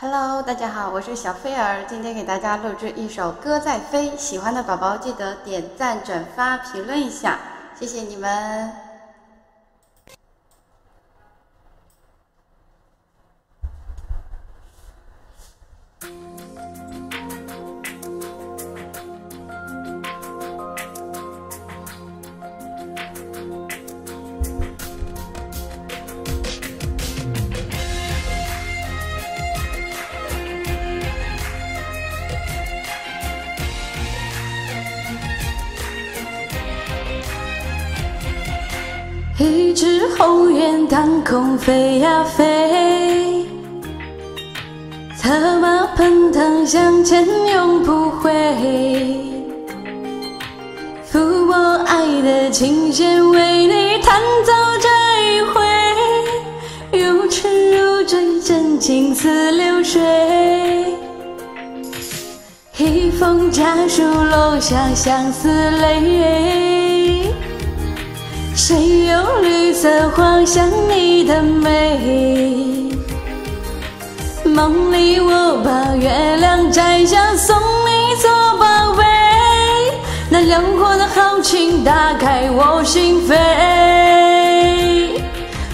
Hello，大家好，我是小菲儿，今天给大家录制一首《歌在飞》，喜欢的宝宝记得点赞、转发、评论一下，谢谢你们。一只鸿雁当空飞呀飞，策马奔腾向前永不回。抚摸爱的琴弦，为你弹奏这一回，如痴如醉，真情似流水。一封家书落下相思泪。谁用绿色画像你的美？梦里我把月亮摘下送你做宝贝，那辽阔的豪情打开我心扉。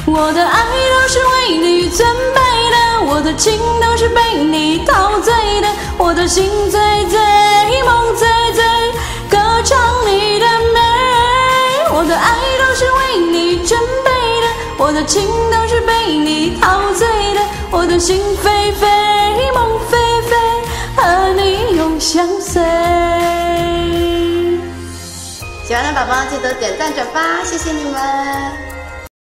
我的爱都是为你准备的，我的情都是被你陶醉的，我的心醉醉，梦醉醉，歌唱你的美。我的爱。我的情都是被你陶醉的，我的心飞飞，梦飞飞，和你永相随。喜欢的宝宝记得点赞转发，谢谢你们。